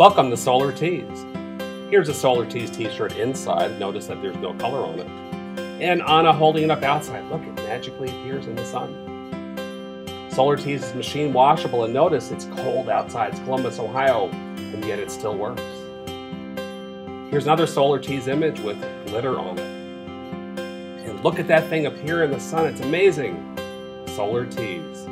Welcome to Solar Tees. Here's a Solar Tees t-shirt inside. Notice that there's no color on it. And Anna holding it up outside. Look, it magically appears in the sun. Solar Tees is machine washable and notice it's cold outside. It's Columbus, Ohio, and yet it still works. Here's another Solar Tees image with glitter on it. And look at that thing appear in the sun. It's amazing. Solar Tees.